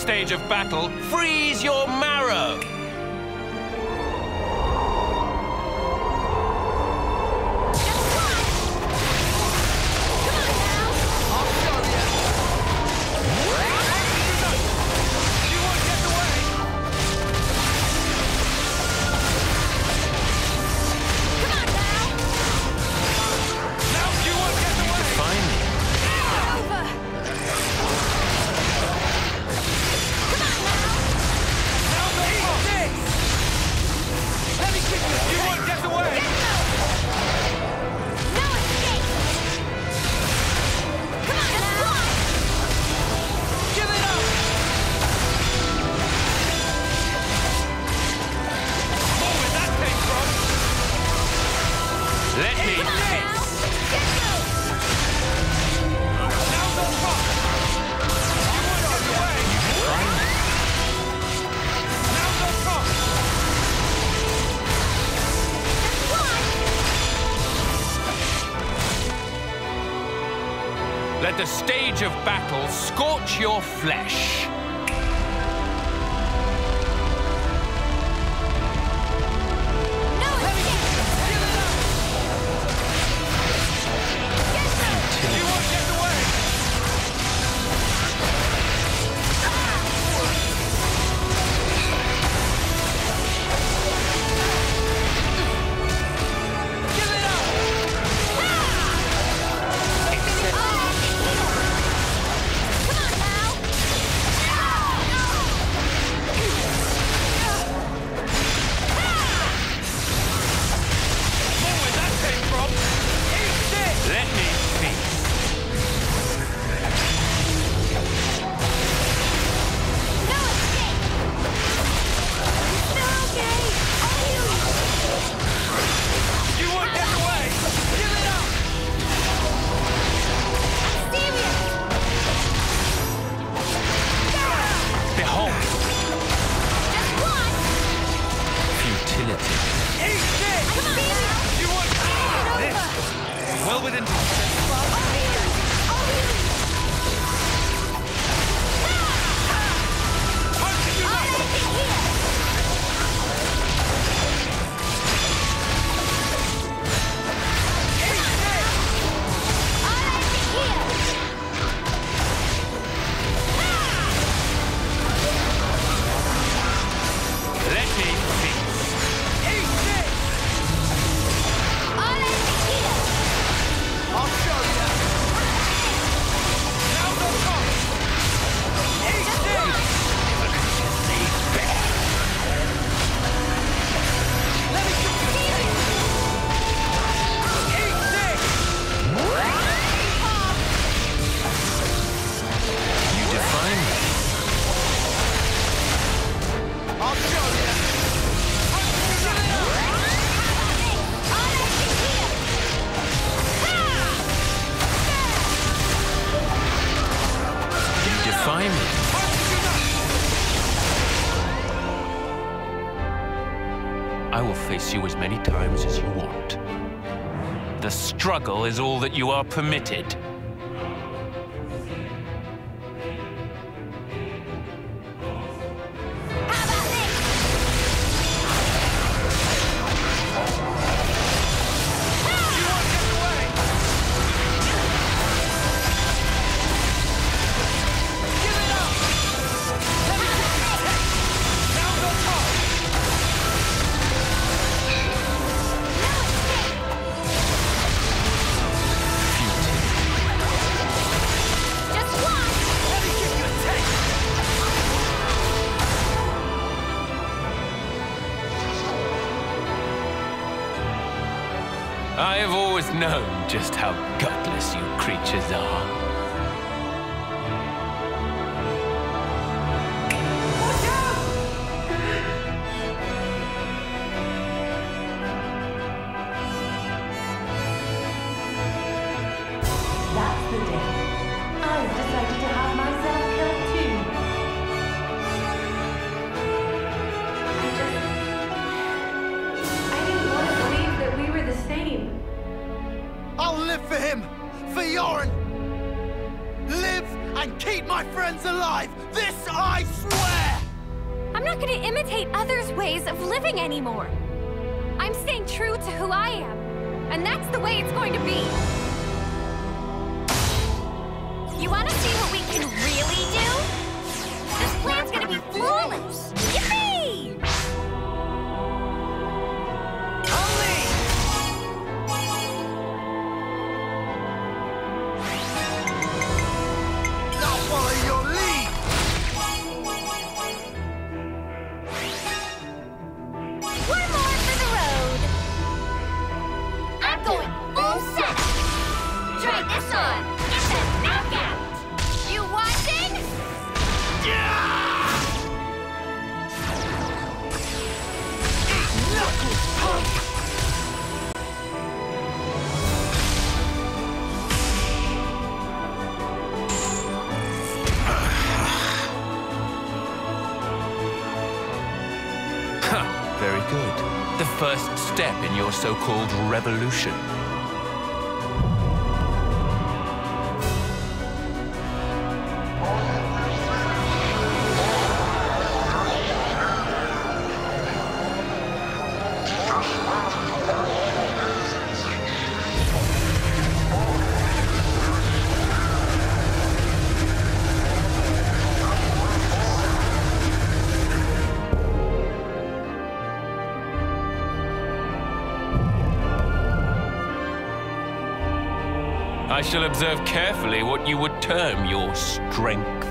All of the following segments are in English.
Stage of battle freeze your marrow. The stage of battle scorch your flesh. Is all that you are permitted. I have always known just how gutless you creatures are. Alive. This I swear! I'm not gonna imitate others' ways of living anymore. I'm staying true to who I am. And that's the way it's going to be. You wanna see what we can really do? This plan's gonna be flawless! So-called revolution. I shall observe carefully what you would term your strength.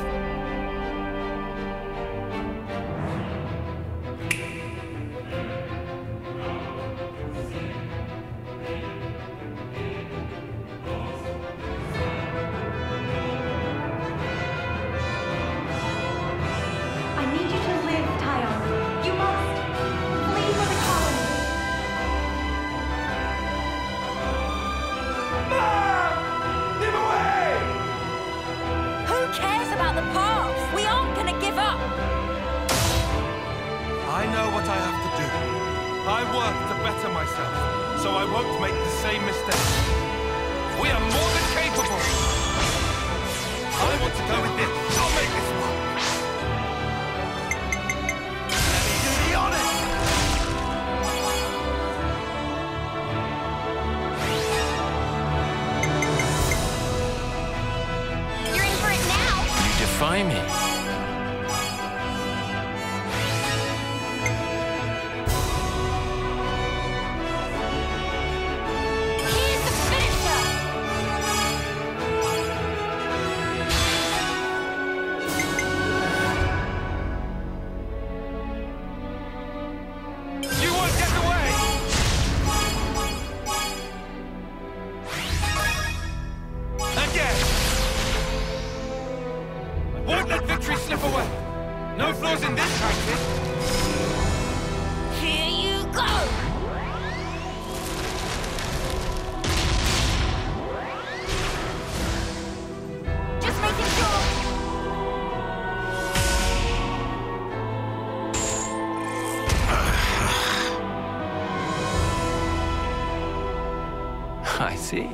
I see.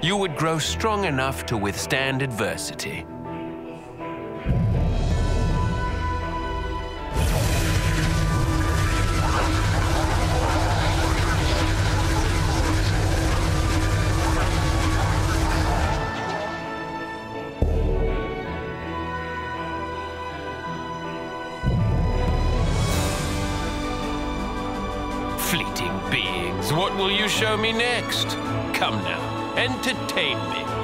You would grow strong enough to withstand adversity. Fleeting beings, what will you show me next? Come now, entertain me.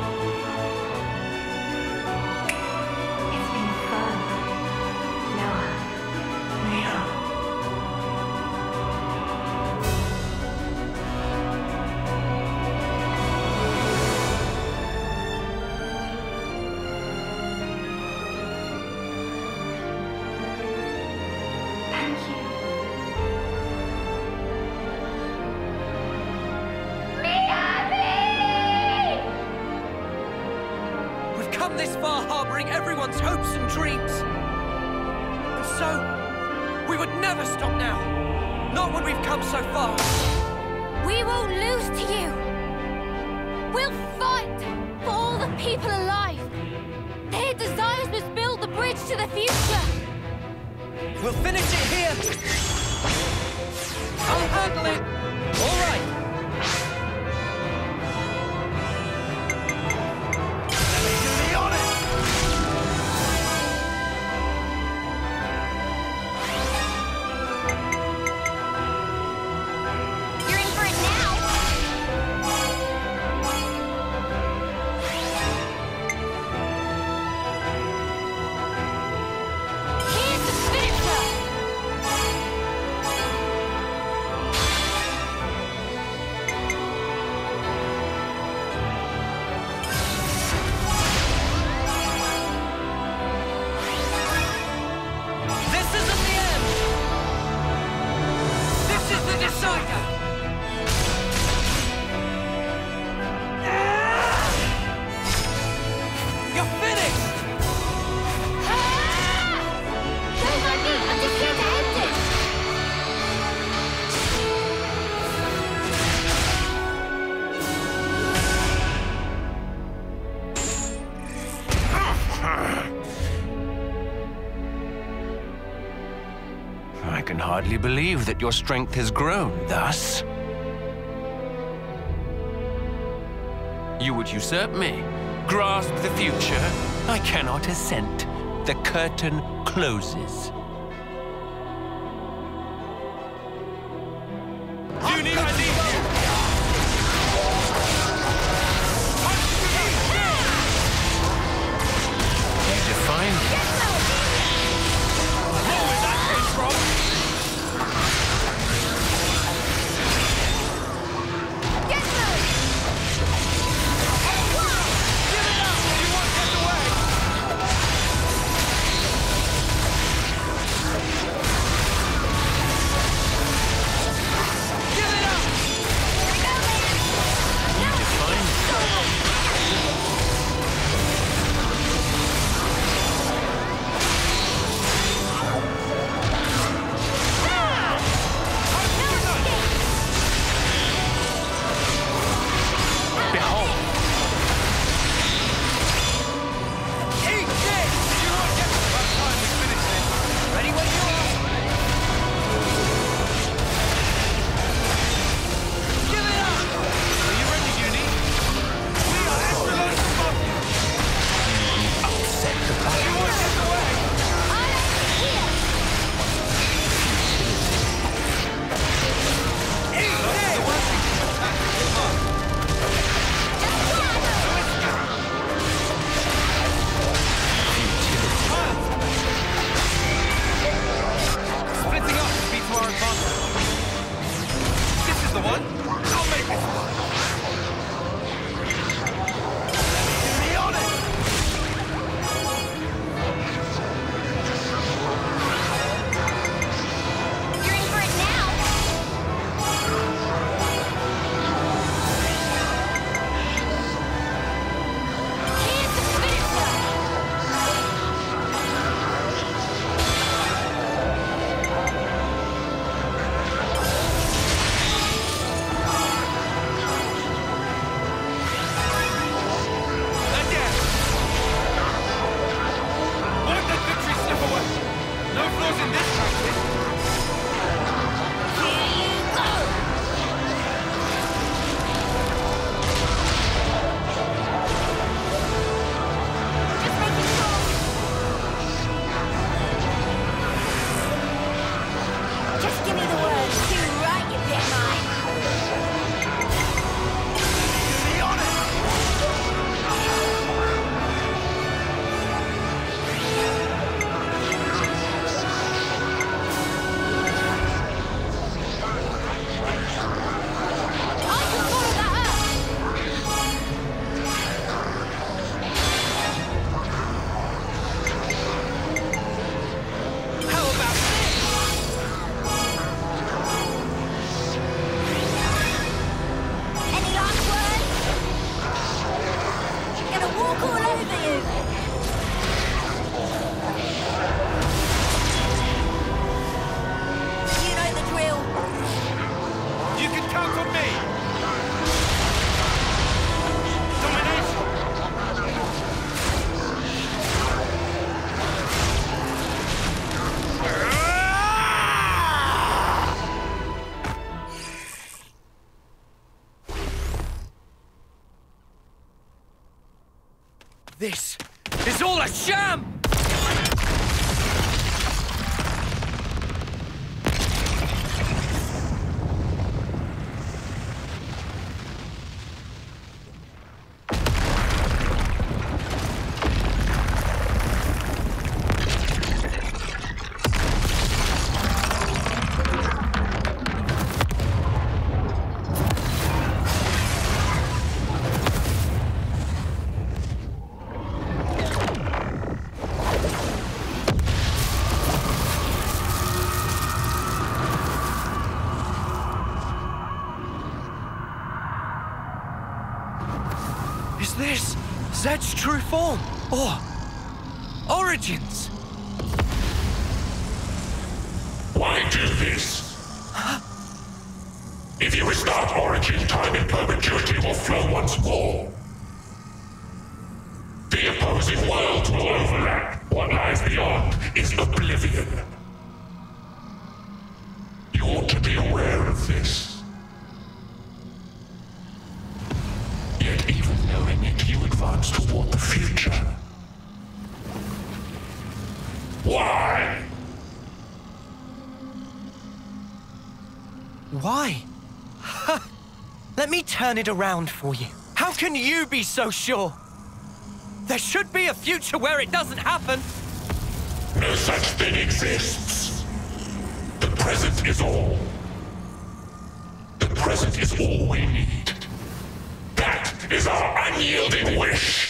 destroying everyone's hopes and dreams. And so, we would never stop now. Not when we've come so far. We won't lose to you. We'll fight for all the people alive. Their desires must build the bridge to the future. We'll finish it here. I'll handle it. All right. hardly believe that your strength has grown thus. You would usurp me, grasp the future. I cannot assent. The curtain closes. Is this Zed's true form? Or Origins? Why do this? If you restart Origin, time in perpetuity will flow once more. The opposing worlds will overlap. What lies beyond is oblivion. Why? Let me turn it around for you. How can you be so sure? There should be a future where it doesn't happen. No such thing exists. The present is all. The present is all we need. That is our unyielding wish.